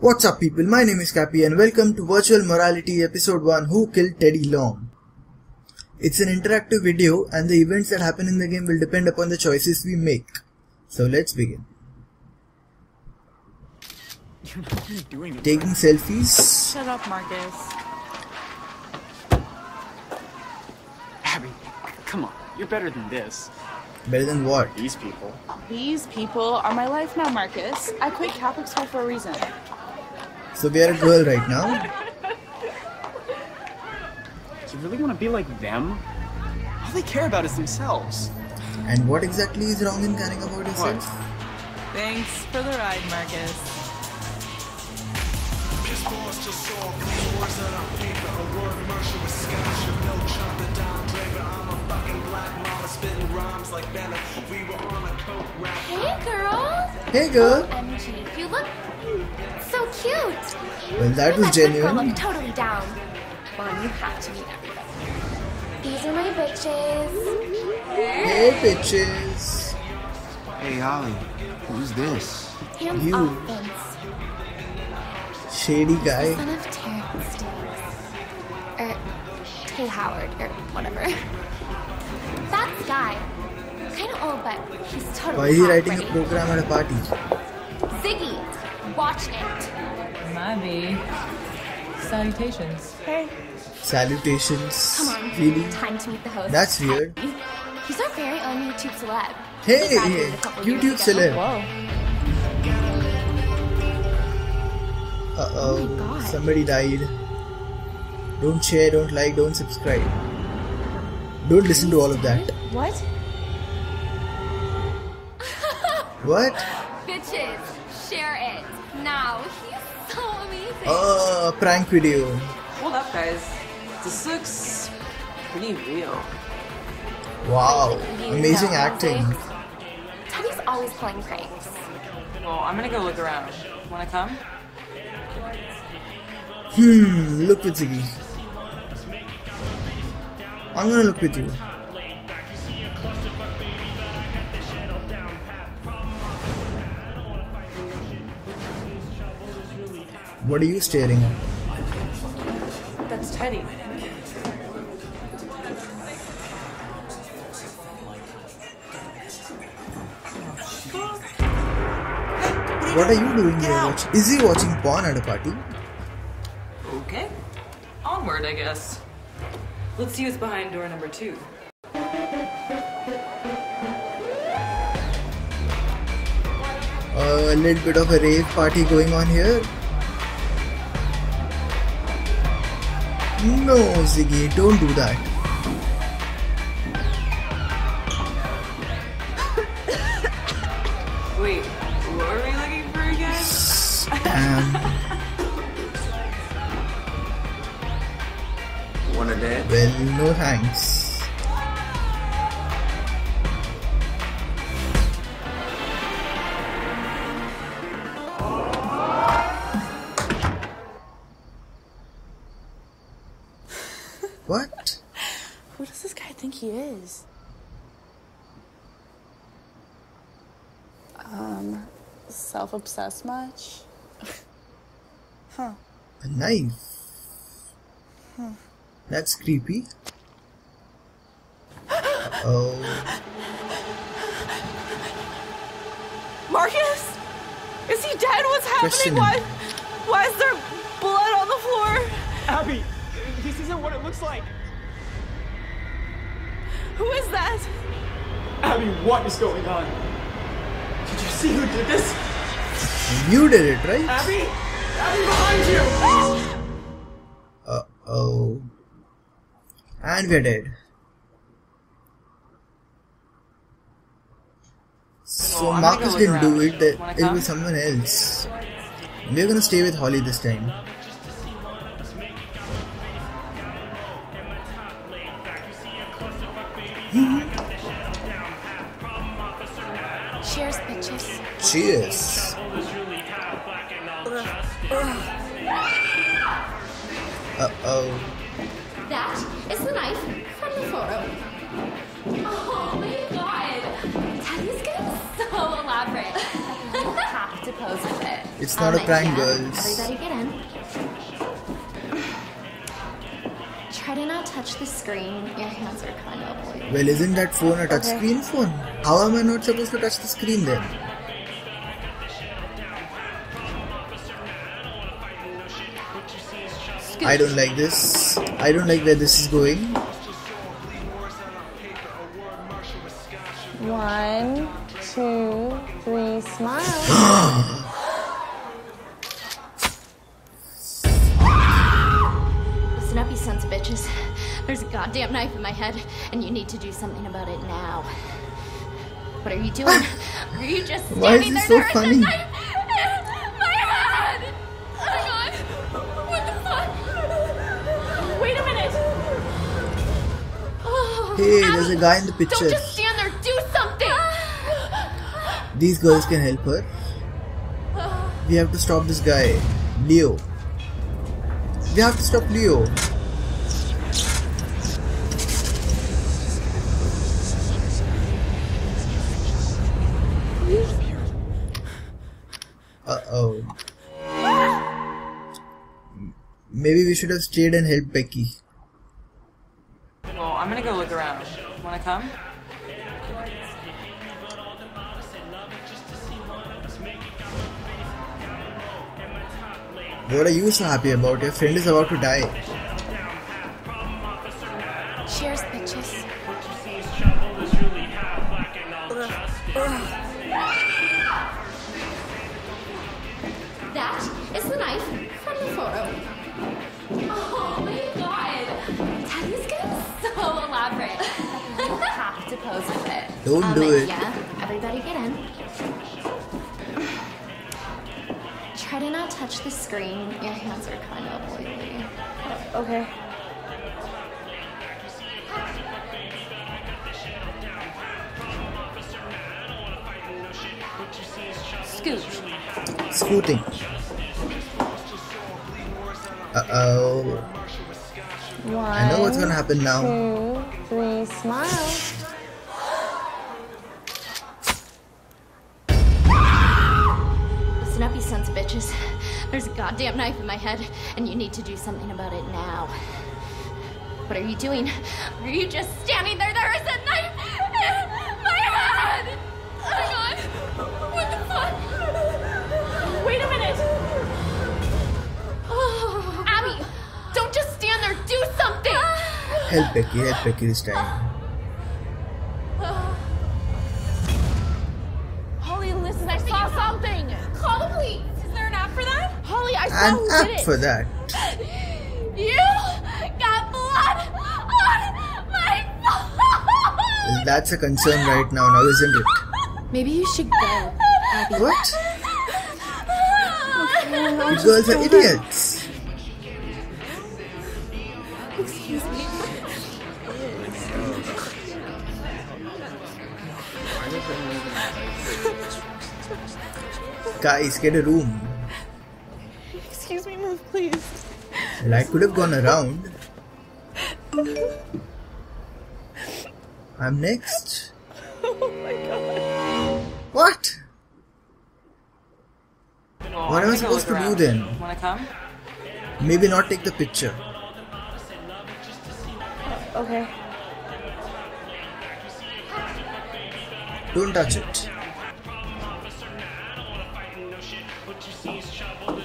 What's up people, my name is Kappy and welcome to Virtual Morality Episode 1 Who Killed Teddy Long? It's an interactive video and the events that happen in the game will depend upon the choices we make. So let's begin. You're not even doing it. Taking selfies. Shut up, Marcus. Abby, come on. You're better than this. Better than what? These people. These people are my life now, Marcus. I quit Catholic school for a reason. So we are a girl right now. Do You really want to be like them? All they care about is themselves. And what exactly is wrong in caring about yourself? Thanks for the ride, Marcus. Hey, girl! Hey girl! Oh, OMG, you look so cute! Well that was That good girl genuine. look totally down. Mom, you have to meet everybody. These are my bitches. Hey bitches! Hey, Ollie, who's this? Hands You. off, Vince. Shady guy. Son of Terrence Stiggs. Or er, Tay Howard, or whatever. That guy. Kinda old, but he's totally Why is he hot, writing a program at a party? Ziggy, watch it. Maybe. Salutations. Hey, Salutations. Come on. Really? Time to meet the host. That's weird. He's our very own YouTube celeb. Hey, He graduated a couple years YouTube celeb. whoa. Uh Oh oh, somebody died. Don't share, don't like, don't subscribe. Don't listen to all of that. What? What? Bitches, share it now. He's so amazing. Oh, prank video. Hold up, guys. This looks pretty real. Wow, amazing know, acting. Teddy's always pulling pranks. Well, I'm gonna go look around. Wanna come? Hmm, look with Ziggy. I'm gonna look with you. What are you staring at? That's Teddy. What are you doing here? Is he watching porn at a party? Okay. Onward, I guess. Let's see what's behind door number two. a little bit of a rave party going on here. No, Ziggy, don't do that. Wait, what were we looking for again? Damn. Wanna dance? Well, no thanks. Um, self-obsessed much? Huh. A knife? Huh. That's creepy. Oh, Marcus? Is he dead? What's happening? Questioning. Why? Why is there blood on the floor? Abby, this isn't what it looks like. Who is that? Abby, what is going on? Did you see who did this? you did it, right? Abby? Abby, behind you! Uh oh. And we're dead. So Well, Marcus didn't do it, that it come? was someone else. We're gonna stay with Holly this time. Cheers, bitches. Cheers. Uh oh. That is the knife from the photo. Oh my god! Teddy's getting so elaborate. you have to pose with it. It's not a Um, prank, yeah, girls. Everybody get in. Try to not touch the screen. Your hands are kind of oily. Well, isn't that phone a touchscreen phone? How am I not supposed to touch the screen then? I don't like this. I don't like where this is going. One, two, three, smile. Listen up, you sons of bitches. There's a goddamn knife in my head, and you need to do something about it now. What are you doing? are you just standing Why is this so there? There is funny? Hey, there's a guy in the picture. Don't just stand there, do something! These girls can help her. We have to stop this guy. Leo. We have to stop Leo. Uh oh. Maybe we should have stayed and helped Becky. Well, I'm gonna go look around. Wanna come? What are you so happy about? Your friend is about to die. With it. Don't do it. Yeah, everybody get in. Try to not touch the screen. Your hands are kind of oily. Okay. Scooch. Scooting. Uh oh. One, I know what's gonna happen now. two, three, smile. Sons of bitches. There's a goddamn knife in my head, and you need to do something about it now. What are you doing? Are you just standing there? There is a knife in my head! Oh my god! What the fuck? Wait a minute! Oh, Abby! Don't just stand there, do something! Help Becky, help Becky this time. And who up for that. You got blood on my phone! That's a concern right now, now isn't it? Maybe you should go. Abby. What? You girls are idiots. Excuse me. Guys, get a room. Excuse please. Well, I could have gone around. I'm next. Oh my god. What? Well, What I'm I supposed to look do then? Wanna come? Maybe not take the picture. Okay. Don't touch it.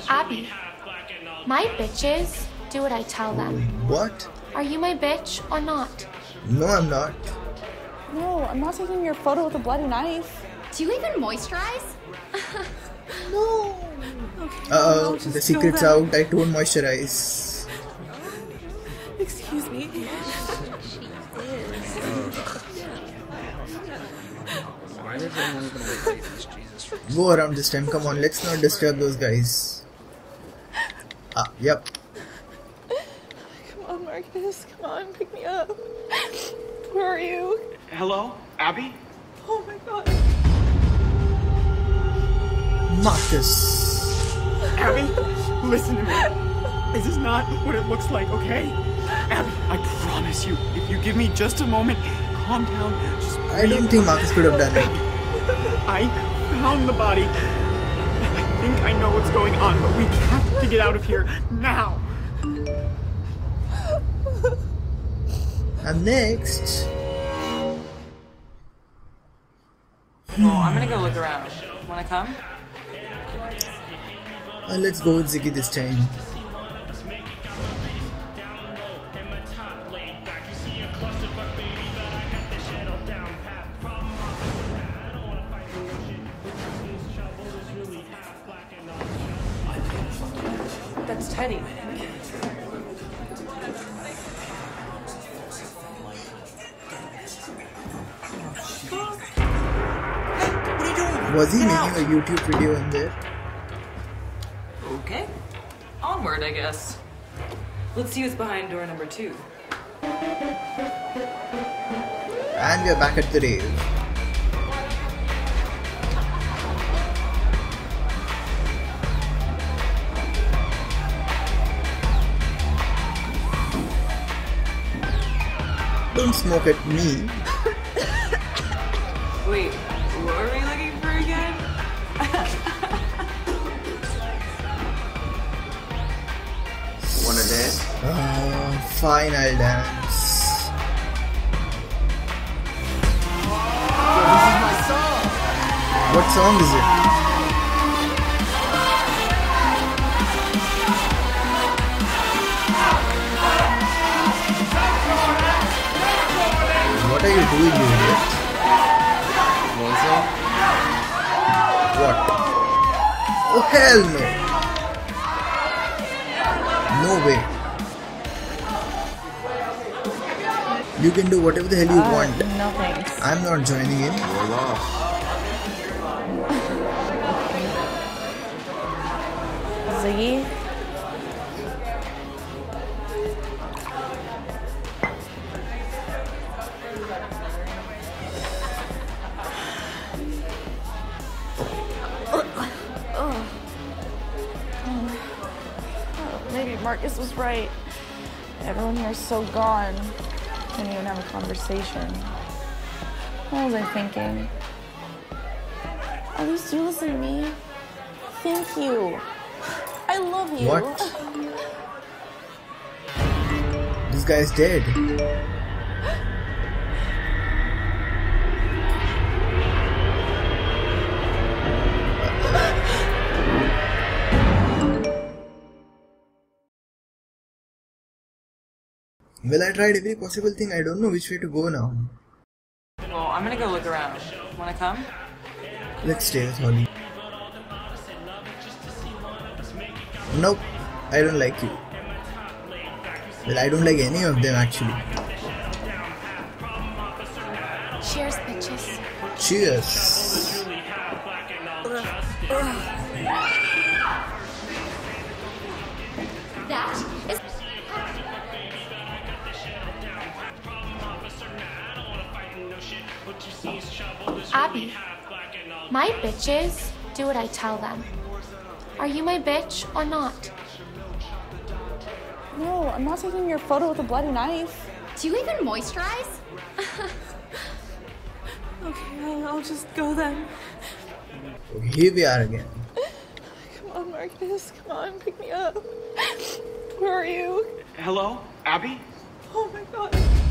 Abby, my bitches do what I tell them. What? Are you my bitch or not? No, I'm not. No, I'm not taking your photo with a bloody knife. Do you even moisturize? Uh oh, the secret's out. I don't moisturize. Excuse me. Go around this time. Come on, let's not disturb those guys. Ah, yep. Come on, Marcus. Come on, pick me up. Where are you? Hello? Abby? Oh my god. Marcus. Abby? Listen to me. This is not what it looks like, okay? Abby, I promise you, if you give me just a moment, calm down, just I don't think Marcus could have done it. I found the body. Think I know what's going on, but we have to get out of here now. And next, Well, I'm gonna go look around. Wanna come? uh, let's go with Ziggy this time. That's Teddy. What are you doing? Was he making a YouTube video in there? Okay. Onward, I guess. Let's see what's behind door number two. And we're back at the rave. Don't smoke at me. Wait, what were we looking for again? Wanna dance? Uh, fine, I'll dance. What song is it? What are you doing, you idiot? Want? What? Oh hell no! No way. You can do whatever the hell you uh, want. No thanks. I'm not joining in. You're. Ziggy? Marcus was right. Everyone here is so gone. Can't even have a conversation. What was I thinking? At least you listen to me. Thank you. I love you. What? This guy's dead. Well, I tried every possible thing. I don't know which way to go now. Well, I'm gonna go look around. Wanna come? Let's stay with Holly. Nope, I don't like you. Well, I don't like any of them actually. Cheers, bitches. Cheers. That is. Abby, my bitches do what I tell them. Are you my bitch or not? No, I'm not taking your photo with a bloody knife. Do you even moisturize? Okay, I'll, I'll just go then. Here we are again. Come on, Marcus. Come on, pick me up. Where are you? Hello, Abby? Oh my god.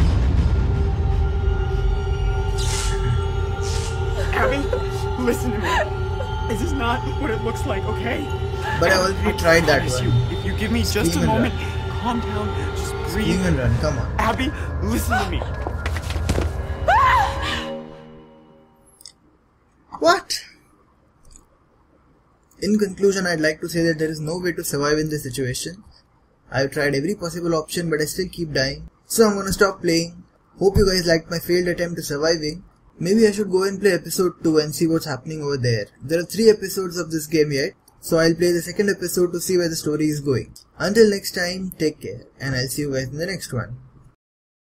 Abby, listen to me. This is not what it looks like, okay? But I already tried that one. You, if you give me just a moment, calm down, just breathe. Scream and run, come on. Abby, listen to me. What? In conclusion, I'd like to say that there is no way to survive in this situation. I've tried every possible option, but I still keep dying. So I'm gonna stop playing. Hope you guys liked my failed attempt to surviving. Maybe I should go and play episode 2 and see what's happening over there. There are 3 episodes of this game yet, so I'll play the second episode to see where the story is going. Until next time, take care, and I'll see you guys in the next one.